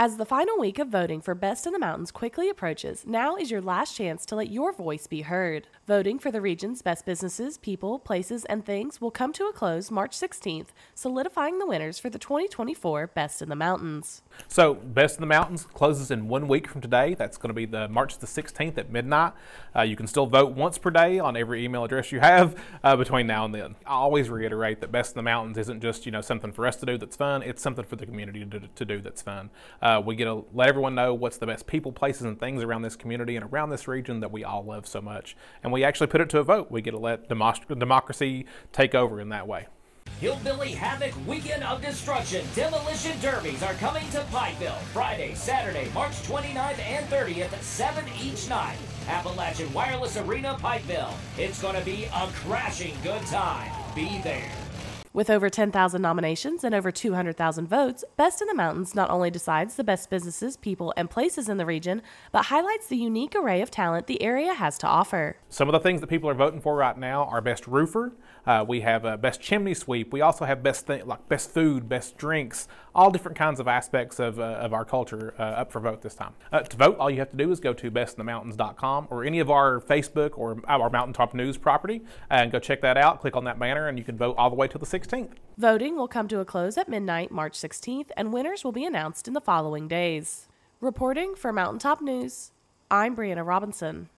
As the final week of voting for Best in the Mountains quickly approaches, now is your last chance to let your voice be heard. Voting for the region's best businesses, people, places, and things will come to a close March 16th, solidifying the winners for the 2024 Best in the Mountains. So, Best in the Mountains closes in one week from today. That's going to be the March the 16th at midnight. Uh, you can still vote once per day on every email address you have uh, between now and then. I always reiterate that Best in the Mountains isn't just you know something for us to do that's fun. It's something for the community to, to do that's fun. Uh, Uh, we get to let everyone know what's the best people, places, and things around this community and around this region that we all love so much. And we actually put it to a vote. We get to let democracy take over in that way. Hillbilly Havoc Weekend of Destruction Demolition Derbies are coming to Pikeville Friday, Saturday, March 29th and 30th, 7 each night. Appalachian Wireless Arena, Pikeville. It's going to be a crashing good time. Be there. With over 10,000 nominations and over 200,000 votes, Best in the Mountains not only decides the best businesses, people, and places in the region, but highlights the unique array of talent the area has to offer. Some of the things that people are voting for right now are best roofer, uh, we have a best chimney sweep, we also have best like best food, best drinks, all different kinds of aspects of, uh, of our culture uh, up for vote this time. Uh, to vote, all you have to do is go to bestinthemountains.com or any of our Facebook or our Mountaintop News property and go check that out. Click on that banner and you can vote all the way to the 16th. 16th. Voting will come to a close at midnight March 16th, and winners will be announced in the following days. Reporting for Mountaintop News, I'm Brianna Robinson.